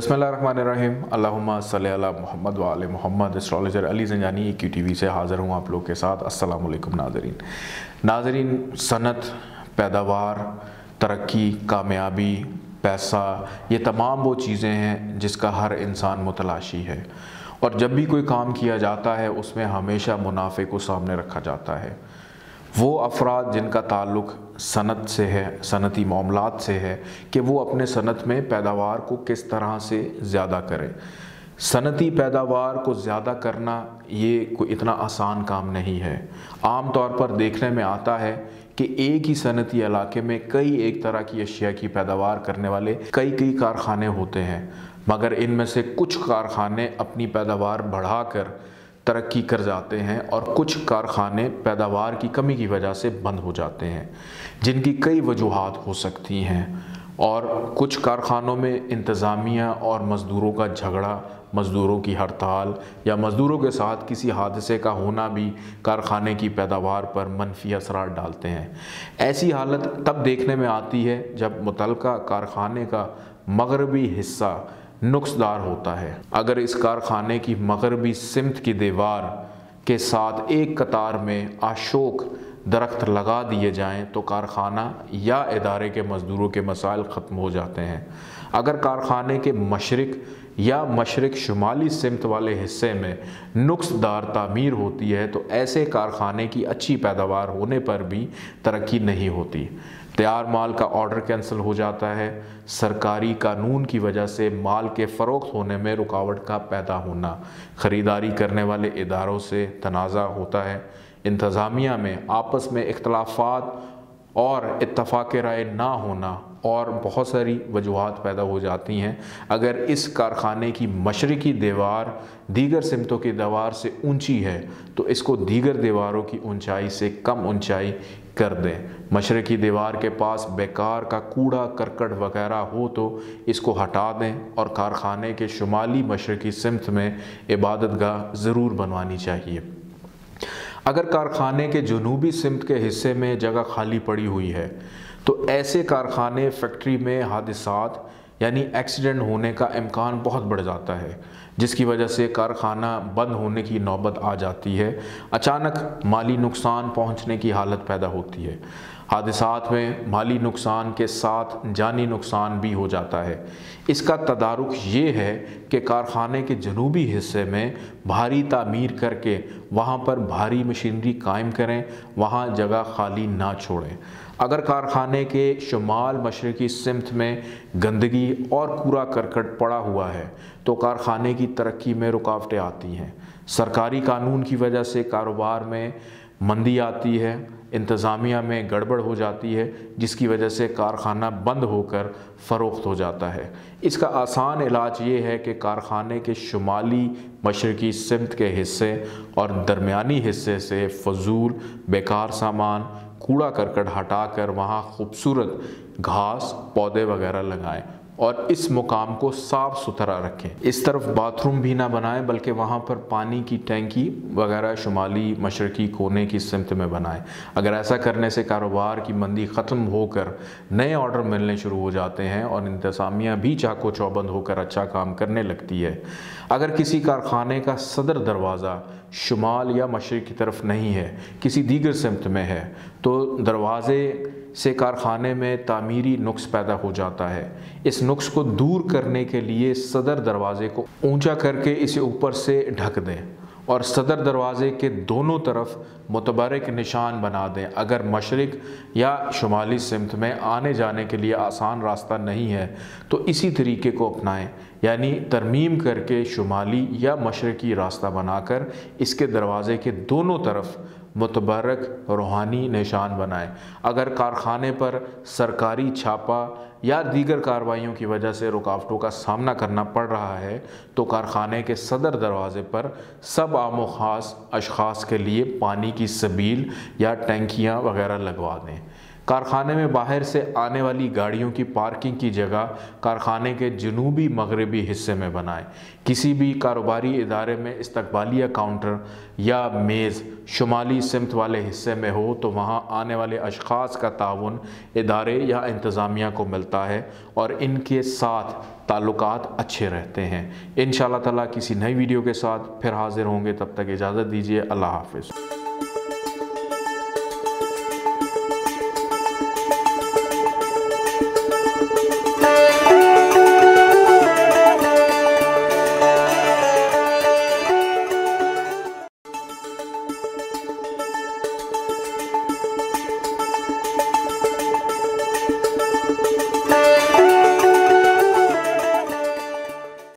بسم اللہ الرحمن الرحیم اللہم صلی اللہ محمد و علی محمد اسٹرالوجر علی زنجانی کیو ٹی وی سے حاضر ہوں آپ لوگ کے ساتھ. السلام علیکم ناظرین. ناظرین صنعت پیداوار، ترقی، کامیابی، پیسہ، یہ تمام وہ چیزیں ہیں جس کا ہر انسان متلاشی ہے۔ اور جب بھی کوئی کام کیا جاتا ہے، اس میں ہمیشہ منافع کو سامنے رکھا جاتا ہے۔ وہ افراد جن کا تعلق صنعت سے ہے، صنعتی معاملات سے ہے کہ وہ اپنے صنعت میں پیداوار کو کس طرح سے زیادہ کریں صنعتی پیداوار کو زیادہ کرنا یہ کوئی اتنا آسان کام نہیں ہے۔ عام طور پر دیکھنے میں آتا ہے کہ ایک ہی صنعتی علاقے میں کئی ایک طرح کی اشیاء کی پیداوار کرنے والے کئی کئی کارخانے ہوتے ہیں، مگر ان میں سے کچھ کارخانے اپنی پیداوار بڑھا کر ترقی کر جاتے ہیں اور کچھ کارخانے پیداوار کی کمی کی وجہ سے بند ہو جاتے ہیں، جن کی کئی وجوہات ہو سکتی ہیں۔ اور کچھ کارخانوں میں انتظامیہ اور مزدوروں کا جھگڑا، مزدوروں کی ہڑتال یا مزدوروں کے ساتھ کسی حادثے کا ہونا بھی کارخانے کی پیداوار پر منفی اثرات ڈالتے ہیں۔ ایسی حالت تب دیکھنے میں آتی ہے جب متعلقہ کارخانے کا مغربی حصہ نقص دار ہوتا ہے۔ اگر اس کارخانے کی مغربی سمت کی دیوار کے ساتھ ایک قطار میں آشوک درخت لگا دیے جائیں تو کارخانہ یا ادارے کے مزدوروں کے مسائل ختم ہو جاتے ہیں۔ اگر کارخانے کے مشرق یا مشرق شمالی سمت والے حصے میں نقص دار تعمیر ہوتی ہے تو ایسے کارخانے کی اچھی پیداوار ہونے پر بھی ترقی نہیں ہوتی۔ تیار مال کا آرڈر کینسل ہو جاتا ہے۔ سرکاری قانون کی وجہ سے مال کے فروخت ہونے میں رکاوٹ کا پیدا ہونا۔ خریداری کرنے والے اداروں سے تنازع ہوتا ہے۔ انتظامیہ میں آپس میں اختلافات اور اتفاق رائے نہ ہونا اور بہت ساری وجوہات پیدا ہو جاتی ہیں۔ اگر اس کارخانے کی مشرقی دیوار دیگر سمتوں کی دیوار سے اونچی ہے، تو اس کو دیگر دیواروں کی اونچائی سے کم اونچائی کر دیں۔ مشرقی دیوار کے پاس بیکار کا کوڑا، کرکٹ وغیرہ ہو تو اس کو ہٹا دیں اور کارخانے کے شمالی مشرقی سمت میں عبادت گاہ ضرور بنوانی چاہیے۔ اگر کارخانے کے جنوبی سمت کے حصے میں جگہ خالی پڑی ہوئی ہے، تو ایسے کارخانے فیکٹری میں حادثات یعنی ایکسیڈنٹ ہونے کا امکان بہت بڑھ جاتا ہے، جس کی وجہ سے کارخانہ بند ہونے کی نوبت آ جاتی ہے۔ اچانک مالی نقصان پہنچنے کی حالت پیدا ہوتی ہے۔ حادثات میں مالی نقصان کے ساتھ جانی نقصان بھی ہو جاتا ہے۔ اس کا تدارک یہ ہے کہ کارخانے کے جنوبی حصے میں بھاری تعمیر کر کے وہاں پر بھاری مشینری قائم کریں، وہاں جگہ خالی نہ چھوڑیں۔ اگر کارخانے کے شمال مشرقی سمت میں گندگی اور کوڑا کرکٹ پڑا ہوا ہے، تو کارخانے کی ترقی میں رکاوٹیں آتی ہیں۔ سرکاری قانون کی وجہ سے کاروبار میں مندی آتی ہے۔ انتظامیہ میں گڑبڑ ہو جاتی ہے، جس کی وجہ سے کارخانہ بند ہو کر فروخت ہو جاتا ہے۔ اس کا آسان علاج یہ ہے کہ کارخانے کے شمالی مشرقی سمت کے حصے اور درمیانی حصے سے فضول بیکار سامان، کوڑا کرکٹ ہٹا کر وہاں خوبصورت گھاس، پودے وغیرہ لگائیں۔ اور اس مقام کو صاف ستھرا رکھیں۔ اس طرف باتھ روم بھی نہ بنائیں، بلکہ وہاں پر پانی کی ٹینکی وغیرہ شمالی مشرقی کونے کی سمت میں بنائیں۔ اگر ایسا کرنے سے کاروبار کی مندی ختم ہو کر نئے آرڈر ملنے شروع ہو جاتے ہیں اور انتظامیہ بھی چاکو چوبند ہو کر اچھا کام کرنے لگتی ہے، اگر کسی کارخانے کا صدر دروازہ شمال یا مشرق کی طرف نہیں ہے، کسی دیگر سمت میں ہے۔ تو دروازے سے کارخانے میں تعمیری نقص پیدا ہو جاتا ہے۔ اس نقص کو دور کرنے کے لیے صدر دروازے کو اونچا کر کے اسے اوپر سے ڈھک دیں۔ اور صدر دروازے کے دونوں طرف متبرک نشان بنا دیں۔ اگر مشرق یا شمالی سمت میں آنے جانے کے لیے آسان راستہ نہیں ہے، تو اسی طریقے کو اپنائیں۔ یعنی ترمیم کر کے شمالی یا مشرقی راستہ بنا کر اس کے دروازے کے دونوں طرف متبرک روحانی نشان بنائیں۔ اگر کارخانے پر سرکاری چھاپا یا دیگر کاروائیوں کی وجہ سے رکاوٹوں کا سامنا کرنا پڑ رہا ہے، تو کارخانے کے صدر دروازے پر سب عام و خاص اشخاص کے لیے پانی کی سبیل یا ٹینکیاں وغیرہ لگوا دیں۔ کارخانے میں باہر سے آنے والی گاڑیوں کی پارکنگ کی جگہ کارخانے کے جنوبی مغربی حصے میں بنائیں۔ کسی بھی کاروباری ادارے میں استقبالیہ کاؤنٹر یا میز شمالی سمت والے حصے میں ہو تو وہاں آنے والے اشخاص کا تعاون ادارے یا انتظامیہ کو ملتا ہے اور ان کے ساتھ تعلقات اچھے رہتے ہیں۔ انشاءاللہ تعالی کسی نئی ویڈیو کے ساتھ پھر حاضر ہوں گے۔ تب تک اجازت دیجیے اللہ حافظ۔